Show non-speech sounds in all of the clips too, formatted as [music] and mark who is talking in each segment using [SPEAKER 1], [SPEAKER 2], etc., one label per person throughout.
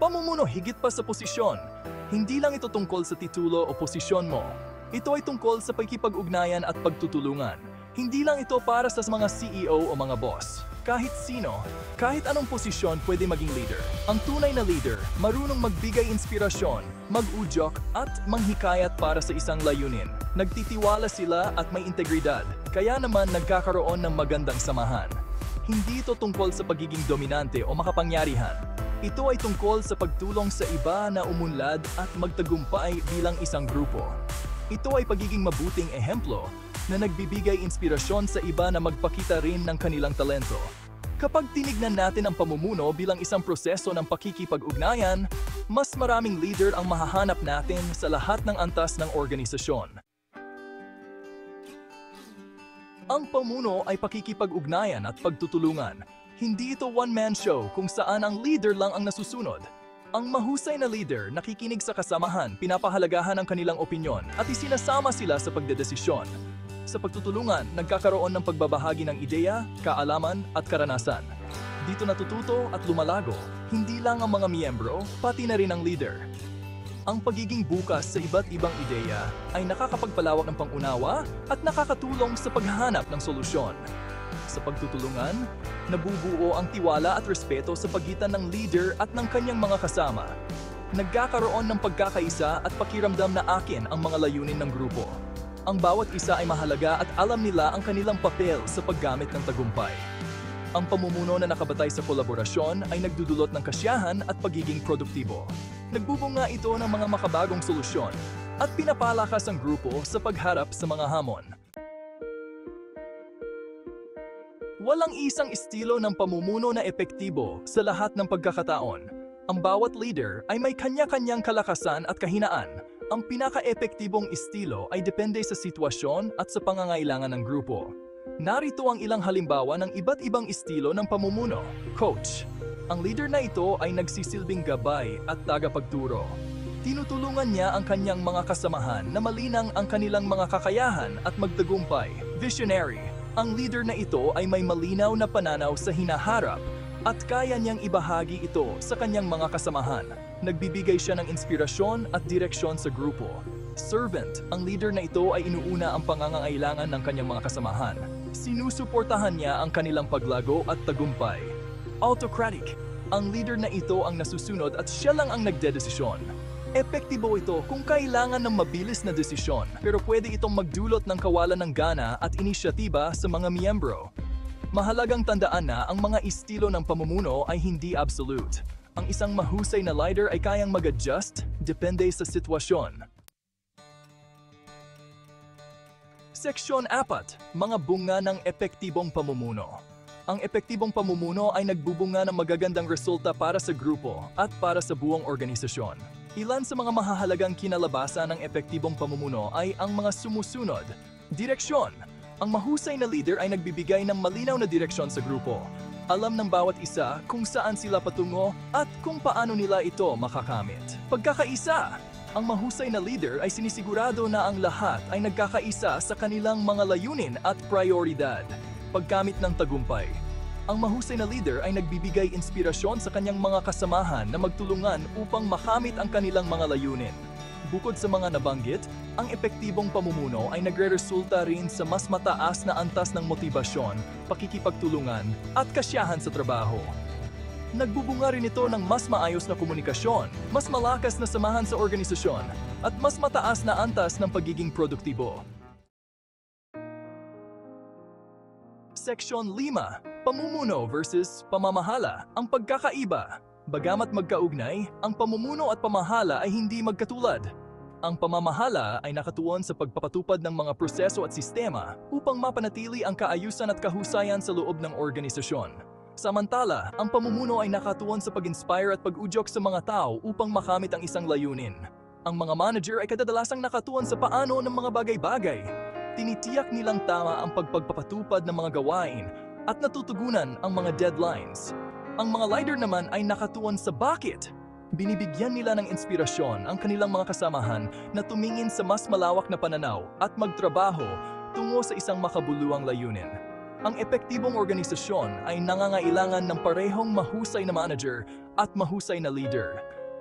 [SPEAKER 1] Pamumuno higit pa sa posisyon. Hindi lang ito tungkol sa titulo o posisyon mo. Ito ay tungkol sa pagkipag-ugnayan at pagtutulungan. Hindi lang ito para sa mga CEO o mga boss. Kahit sino, kahit anong posisyon pwede maging leader. Ang tunay na leader, marunong magbigay inspirasyon, mag-udyok at manghikayat para sa isang layunin. Nagtitiwala sila at may integridad, kaya naman nagkakaroon ng magandang samahan. Hindi ito tungkol sa pagiging dominante o makapangyarihan. Ito ay tungkol sa pagtulong sa iba na umunlad at magtagumpay bilang isang grupo. Ito ay pagiging mabuting ehemplo na nagbibigay inspirasyon sa iba na magpakita rin ng kanilang talento. Kapag tinignan natin ang pamumuno bilang isang proseso ng pakikipag-ugnayan, mas maraming leader ang mahahanap natin sa lahat ng antas ng organisasyon. Ang pamuno ay pakikipag-ugnayan at pagtutulungan. Hindi ito one-man show kung saan ang leader lang ang nasusunod. Ang mahusay na leader nakikinig sa kasamahan, pinapahalagahan ang kanilang opinyon at isinasama sila sa pagdedesisyon. Sa pagtutulungan, nagkakaroon ng pagbabahagi ng ideya, kaalaman at karanasan. Dito natututo at lumalago, hindi lang ang mga miyembro, pati na rin ang leader. Ang pagiging bukas sa iba't ibang ideya ay nakakapagpalawak ng pangunawa at nakakatulong sa paghahanap ng solusyon. Sa pagtutulungan, nabubuo ang tiwala at respeto sa pagitan ng leader at ng kanyang mga kasama. Nagkakaroon ng pagkakaisa at pakiramdam na akin ang mga layunin ng grupo. Ang bawat isa ay mahalaga at alam nila ang kanilang papel sa paggamit ng tagumpay. Ang pamumuno na nakabatay sa kolaborasyon ay nagdudulot ng kasiyahan at pagiging produktibo. Nagbubunga ito ng mga makabagong solusyon at pinapalakas ang grupo sa pagharap sa mga hamon. Walang isang estilo ng pamumuno na epektibo sa lahat ng pagkakataon. Ang bawat leader ay may kanya-kanyang kalakasan at kahinaan ang pinaka-epektibong estilo ay depende sa sitwasyon at sa pangangailangan ng grupo. Narito ang ilang halimbawa ng iba't ibang estilo ng pamumuno. Coach. Ang leader na ito ay nagsisilbing gabay at tagapagturo. Tinutulungan niya ang kanyang mga kasamahan na malinang ang kanilang mga kakayahan at magtagumpay. Visionary. Ang leader na ito ay may malinaw na pananaw sa hinaharap at kaya niyang ibahagi ito sa kanyang mga kasamahan. Nagbibigay siya ng inspirasyon at direksyon sa grupo. Servant, ang leader na ito ay inuuna ang pangangailangan ng kanyang mga kasamahan. Sinusuportahan niya ang kanilang paglago at tagumpay. Autocratic, ang leader na ito ang nasusunod at siya lang ang nagdedesisyon. Epektibo ito kung kailangan ng mabilis na desisyon, pero pwede itong magdulot ng kawalan ng gana at inisyatiba sa mga miyembro. Mahalagang tandaan na ang mga estilo ng pamumuno ay hindi absolute ang isang mahusay na leader ay kayang mag-adjust depende sa sitwasyon. Seksyon 4. Mga bunga ng epektibong pamumuno. Ang epektibong pamumuno ay nagbubunga ng magagandang resulta para sa grupo at para sa buong organisasyon. Ilan sa mga mahahalagang kinalabasan ng epektibong pamumuno ay ang mga sumusunod. Direksyon. Ang mahusay na leader ay nagbibigay ng malinaw na direksyon sa grupo alam ng bawat isa kung saan sila patungo at kung paano nila ito makakamit. Pagkakaisa! Ang mahusay na leader ay sinisigurado na ang lahat ay nagkakaisa sa kanilang mga layunin at prioridad. Pagkamit ng tagumpay. Ang mahusay na leader ay nagbibigay inspirasyon sa kanyang mga kasamahan na magtulungan upang makamit ang kanilang mga layunin. Bukod sa mga nabanggit, ang epektibong pamumuno ay nagre-resulta rin sa mas mataas na antas ng motibasyon, pakikipagtulungan, at kasiyahan sa trabaho. Nagbubunga rin ito ng mas maayos na komunikasyon, mas malakas na samahan sa organisasyon, at mas mataas na antas ng pagiging produktibo. Seksyon 5. Pamumuno versus pamamahala. Ang pagkakaiba. Bagamat magkaugnay, ang pamumuno at pamahala ay hindi magkatulad. Ang pamamahala ay nakatuon sa pagpapatupad ng mga proseso at sistema upang mapanatili ang kaayusan at kahusayan sa loob ng organisasyon. Samantala, ang pamumuno ay nakatuon sa pag-inspire at pag-udyok sa mga tao upang makamit ang isang layunin. Ang mga manager ay kadalasang nakatuon sa paano ng mga bagay-bagay. Tinitiyak nilang tama ang pagpagpapatupad ng mga gawain at natutugunan ang mga deadlines. Ang mga leader naman ay nakatuon sa bakit. Binibigyan nila ng inspirasyon ang kanilang mga kasamahan na tumingin sa mas malawak na pananaw at magtrabaho tungo sa isang makabuluhang layunin. Ang epektibong organisasyon ay nangangailangan ng parehong mahusay na manager at mahusay na leader.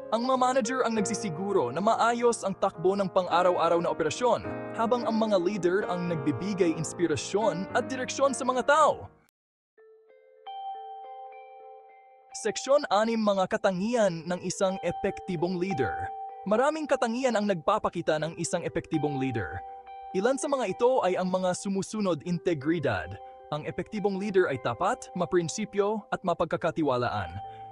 [SPEAKER 1] Ang mga manager ang nagsisiguro na maayos ang takbo ng pang-araw-araw na operasyon, habang ang mga leader ang nagbibigay inspirasyon at direksyon sa mga tao. Seksyon 6 Mga katangian ng isang epektibong leader. Maraming katangian ang nagpapakita ng isang epektibong leader. Ilan sa mga ito ay ang mga sumusunod integridad. Ang epektibong leader ay tapat, maprinsipyo at mapagkakatiwalaan.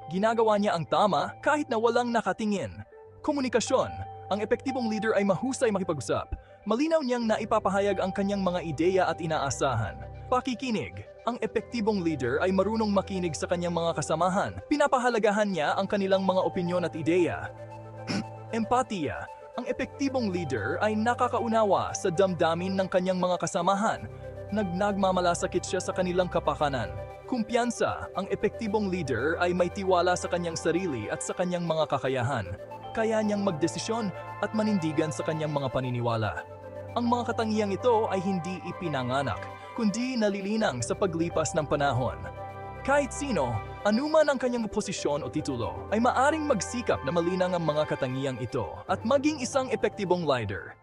[SPEAKER 1] Ginagawa niya ang tama kahit na walang nakatingin. Komunikasyon. Ang epektibong leader ay mahusay makipag-usap. Malinaw niyang naipapahayag ang kanyang mga ideya at inaasahan. Pakikinig. Ang epektibong leader ay marunong makinig sa kanyang mga kasamahan. Pinapahalagahan niya ang kanilang mga opinyon at ideya. [clears throat] Empatiya. Ang epektibong leader ay nakakaunawa sa damdamin ng kanyang mga kasamahan. Nagnagmamalasakit siya sa kanilang kapakanan. Kumpiyansa. Ang epektibong leader ay may tiwala sa kanyang sarili at sa kanyang mga kakayahan. Kaya niyang magdesisyon at manindigan sa kanyang mga paniniwala. Ang mga katangiyang ito ay hindi ipinanganak, kundi nalilinang sa paglipas ng panahon. Kahit sino, anuman ang kanyang posisyon o titulo, ay maaring magsikap na malinang ang mga katangiyang ito at maging isang epektibong leader.